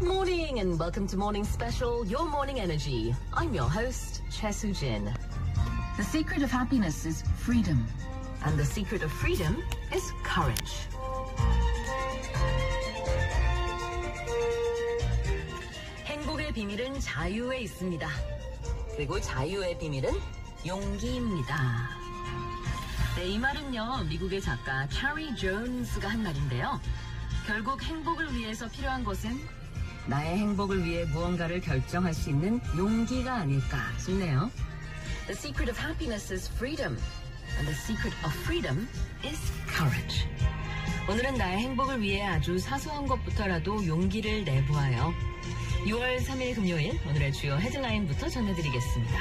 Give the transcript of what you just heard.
morning and welcome to Morning Special, Your Morning Energy. I'm your host, Chesu Jin. The secret of happiness is freedom. And the secret of freedom is courage. 행복의 비밀은 자유에 있습니다. 그리고 자유의 비밀은 용기입니다. 네, 이 말은요, 미국의 작가 차리 존스가 한 말인데요. 결국 행복을 위해서 필요한 것은 나의 행복을 위해 무언가를 결정할 수 있는 용기가 아닐까 싶네요. The secret of happiness is freedom. And the secret of freedom is courage. 오늘은 나의 행복을 위해 아주 사소한 것부터라도 용기를 내보아요. 6월 3일 금요일 오늘의 주요 헤드라인부터 전해드리겠습니다.